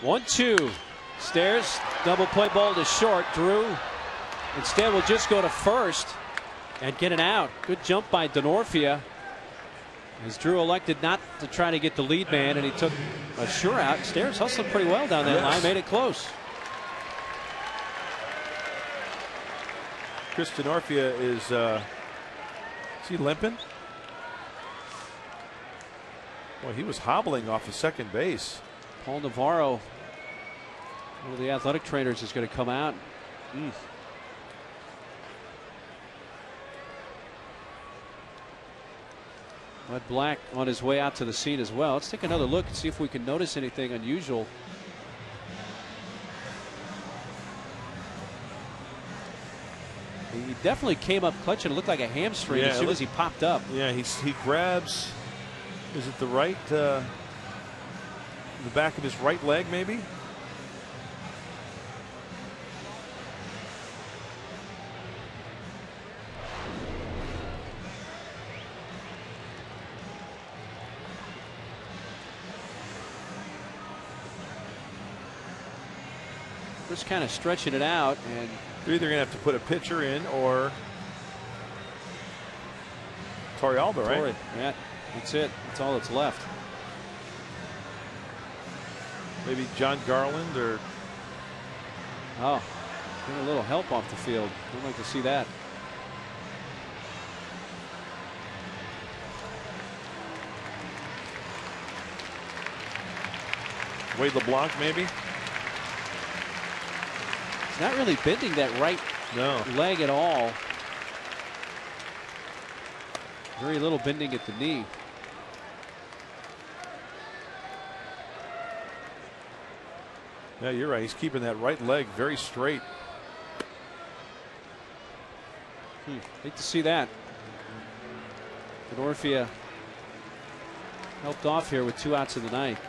One, two. Stairs, double play ball to short. Drew instead will just go to first and get it out. Good jump by Denorfia. As Drew elected not to try to get the lead man, and he took a sure out. Stairs hustled pretty well down that Yes. line, made it close. Chris Denorfia is, uh, is he limping? Well, he was hobbling off of second base. Paul Navarro, one of the athletic trainers, is going to come out. Mm. Bud Black on his way out to the scene as well. Let's take another look and see if we can notice anything unusual. He definitely came up clutching. It looked like a hamstring Yeah, as soon looked- as he popped up. Yeah, he's, he grabs, is it the right, uh, the back of his right leg maybe? Just kind of stretching it out, and They're either going to have to put a pitcher in or Torrealba, right? Torrey, yeah, that's it. That's all that's left. Maybe Jon Garland or Oh, getting a little help off the field. I'd like to see that. Wade LeBlanc, maybe? He's not really bending that right No. leg at all. Very little bending at the knee. Yeah, you're right. He's keeping that right leg very straight. Hmm, hate to see that. Denorfia helped off here with two outs in the ninth.